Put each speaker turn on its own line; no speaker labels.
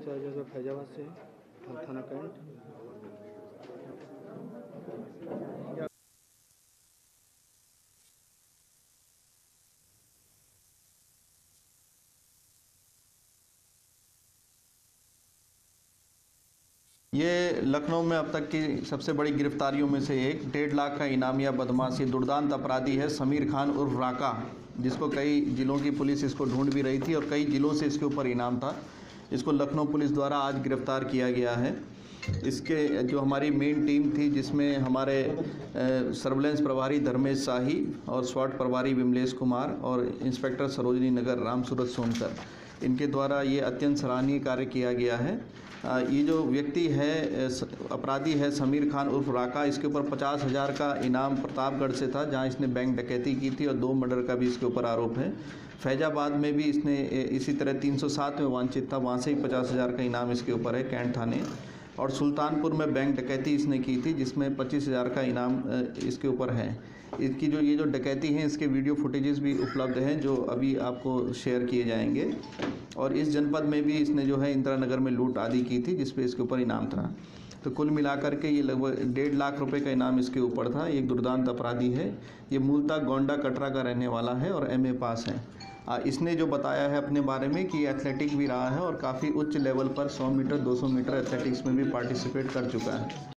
पचास हज़ार फैजाबाद से, थाना कैंट।
ये लखनऊ में अब तक की सबसे बड़ी गिरफ्तारियों में से एक, डेढ़ लाख का इनामिया बदमाशी, दुर्दांत अपराधी है समीर खान उर्फ़ राका, जिसको कई जिलों की पुलिस इसको ढूंढ भी रही थी और कई जिलों से इसके ऊपर इनाम था। इसको लखनऊ पुलिस द्वारा आज गिरफ़्तार किया गया है। इसके, जो हमारी मेन टीम थी, जिसमें हमारे सर्वेलेंस प्रभारी धर्मेश शाही और स्वाट प्रभारी विमलेश कुमार और इंस्पेक्टर सरोजनी नगर रामसूरत सोनकर। इनके द्वारा ये अत्यंत सराहनीय कार्य किया गया है। ये जो व्यक्ति है अपराधी है समीर खान उर्फ़ राका, इसके ऊपर पचास हज़ार का इनाम प्रतापगढ़ से था, जहाँ इसने बैंक डकैती की थी और दो मर्डर का भी इसके ऊपर आरोप है। फैजाबाद में भी इसने इसी तरह 307 में वांछित था, वहाँ से ही पचास हज़ार का इनाम इसके ऊपर है, कैंट थाने। और सुल्तानपुर में बैंक डकैती इसने की थी, जिसमें पच्चीस हज़ार का इनाम इसके ऊपर है। इसकी जो, ये जो डकैती है, इसके वीडियो फुटेजेस भी उपलब्ध हैं, जो अभी आपको शेयर किए जाएँगे। और इस जनपद में भी इसने जो है इंदिरा नगर में लूट आदि की थी, जिसपे इसके ऊपर इनाम था। तो कुल मिलाकर के ये लगभग डेढ़ लाख रुपए का इनाम इसके ऊपर था। एक दुर्दांत अपराधी है। ये मूलतः गोंडा, कटरा का रहने वाला है और एमए पास है। इसने जो बताया है अपने बारे में कि एथलेटिक भी रहा है और काफ़ी उच्च लेवल पर 100 मीटर 200 मीटर एथलेटिक्स में भी पार्टिसिपेट कर चुका है।